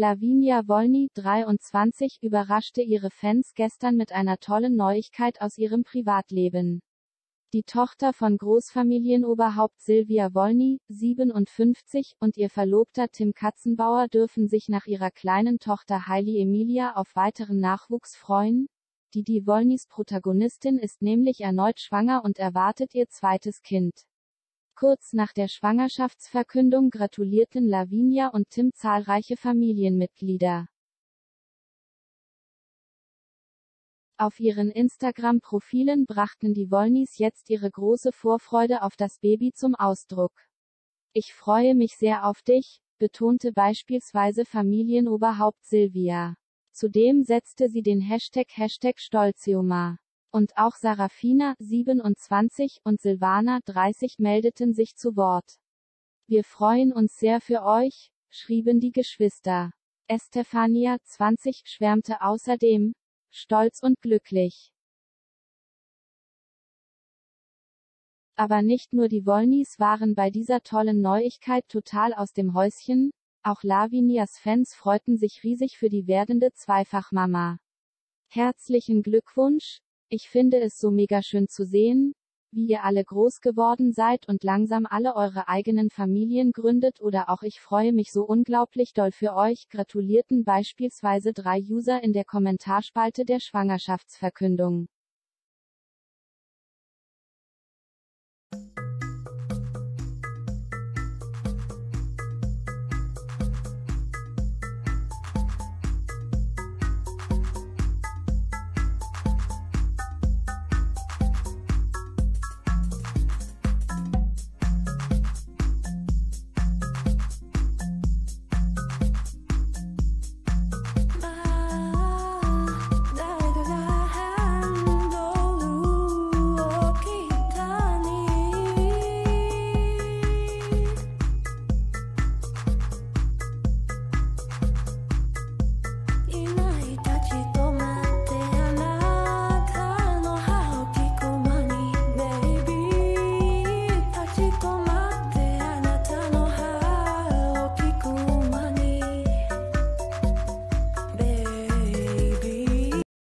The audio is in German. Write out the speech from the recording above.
Lavinia Wolny, 23, überraschte ihre Fans gestern mit einer tollen Neuigkeit aus ihrem Privatleben. Die Tochter von Großfamilienoberhaupt Silvia Wolny, 57, und ihr Verlobter Tim Katzenbauer dürfen sich nach ihrer kleinen Tochter Hailey Emilia auf weiteren Nachwuchs freuen. Die Die Wolnys Protagonistin ist nämlich erneut schwanger und erwartet ihr zweites Kind. Kurz nach der Schwangerschaftsverkündung gratulierten Lavinia und Tim zahlreiche Familienmitglieder. Auf ihren Instagram-Profilen brachten die Wollnys jetzt ihre große Vorfreude auf das Baby zum Ausdruck. Ich freue mich sehr auf dich, betonte beispielsweise Familienoberhaupt Silvia. Zudem setzte sie den Hashtag Hashtag Stolzioma. Und auch Sarafina, 27, und Silvana, 30 meldeten sich zu Wort. Wir freuen uns sehr für euch, schrieben die Geschwister. Estefania, 20, schwärmte außerdem, stolz und glücklich. Aber nicht nur die Wollnys waren bei dieser tollen Neuigkeit total aus dem Häuschen, auch Lavinias Fans freuten sich riesig für die werdende Zweifachmama. Herzlichen Glückwunsch, ich finde es so mega schön zu sehen, wie ihr alle groß geworden seid und langsam alle eure eigenen Familien gründet oder auch ich freue mich so unglaublich doll für euch, gratulierten beispielsweise drei User in der Kommentarspalte der Schwangerschaftsverkündung.